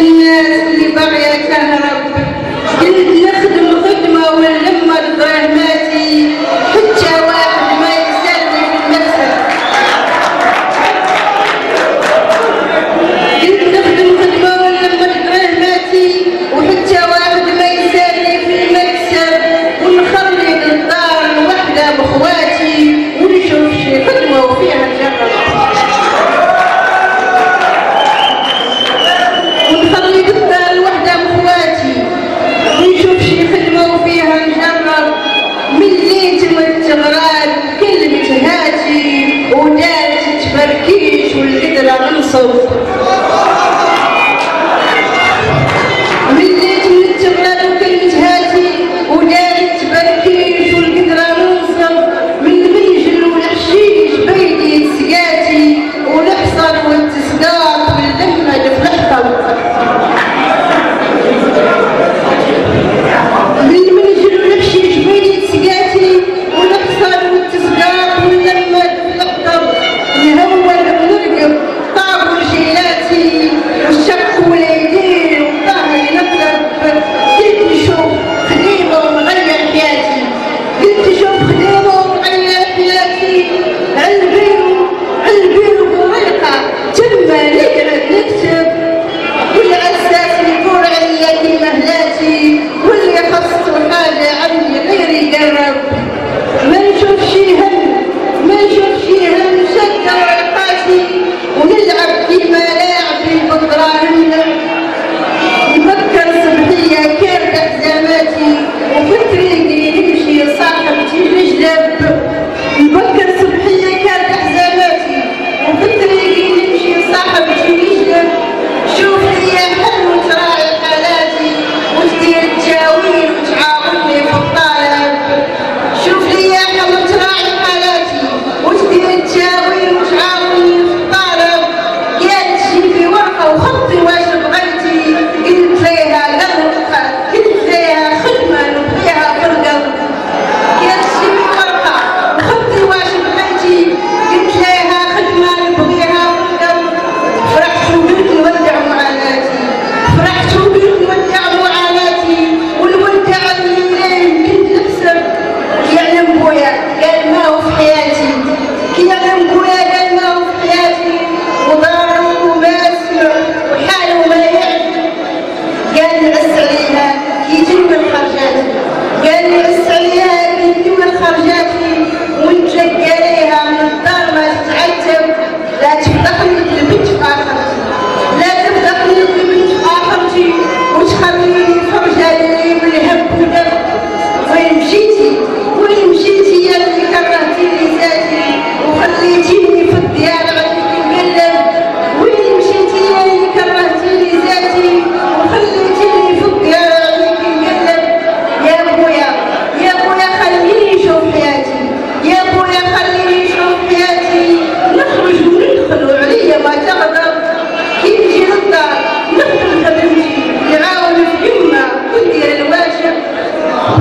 الناس لبغيك ربك santo.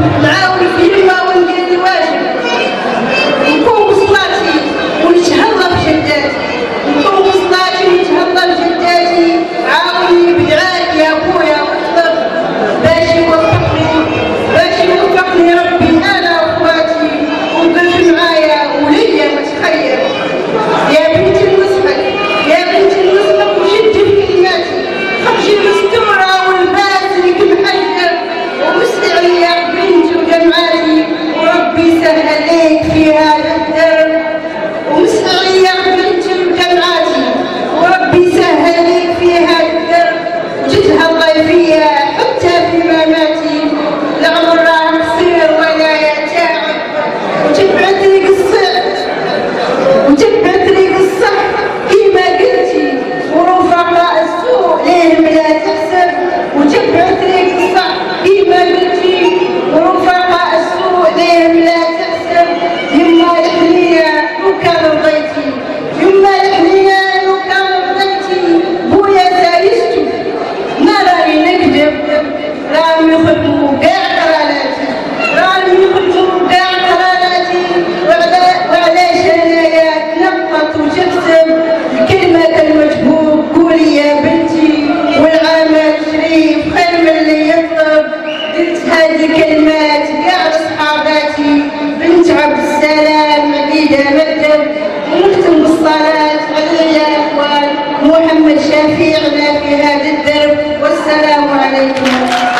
Now Thank you.